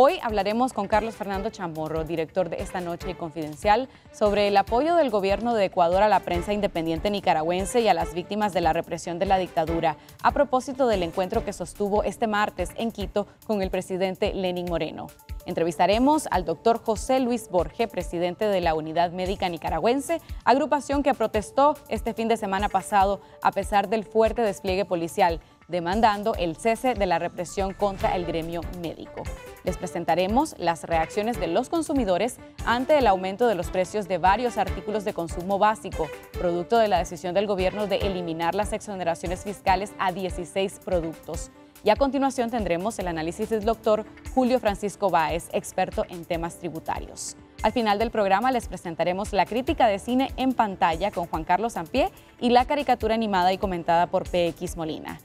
Hoy hablaremos con Carlos Fernando Chamorro, director de Esta Noche y Confidencial, sobre el apoyo del gobierno de Ecuador a la prensa independiente nicaragüense y a las víctimas de la represión de la dictadura, a propósito del encuentro que sostuvo este martes en Quito con el presidente Lenin Moreno. Entrevistaremos al doctor José Luis Borge, presidente de la Unidad Médica Nicaragüense, agrupación que protestó este fin de semana pasado a pesar del fuerte despliegue policial, demandando el cese de la represión contra el gremio médico. Les presentaremos las reacciones de los consumidores ante el aumento de los precios de varios artículos de consumo básico, producto de la decisión del gobierno de eliminar las exoneraciones fiscales a 16 productos. Y a continuación tendremos el análisis del doctor Julio Francisco Báez, experto en temas tributarios. Al final del programa les presentaremos la crítica de cine en pantalla con Juan Carlos Sampié y la caricatura animada y comentada por PX Molina.